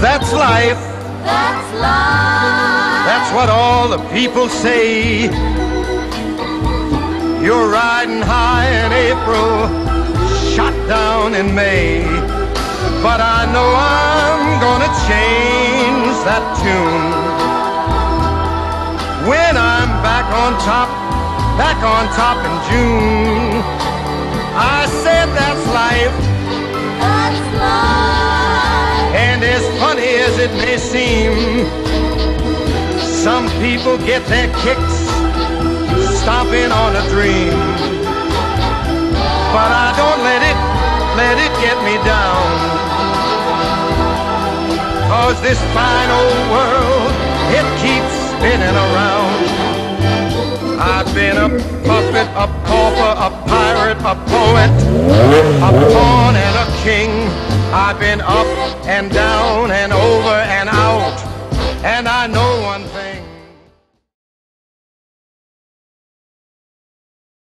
that's life. That's life. That's what all the people say. You're riding high in April, shot down in May. But I know I'm gonna change that tune. When I'm back on top, back on top in June. As it may seem, some people get their kicks stomping on a dream. But I don't let it, let it get me down. Cause this fine old world, it keeps spinning around. I've been a puppet, a pauper, a pirate, a poet, a pawn and a king. I've been up and down and one thing.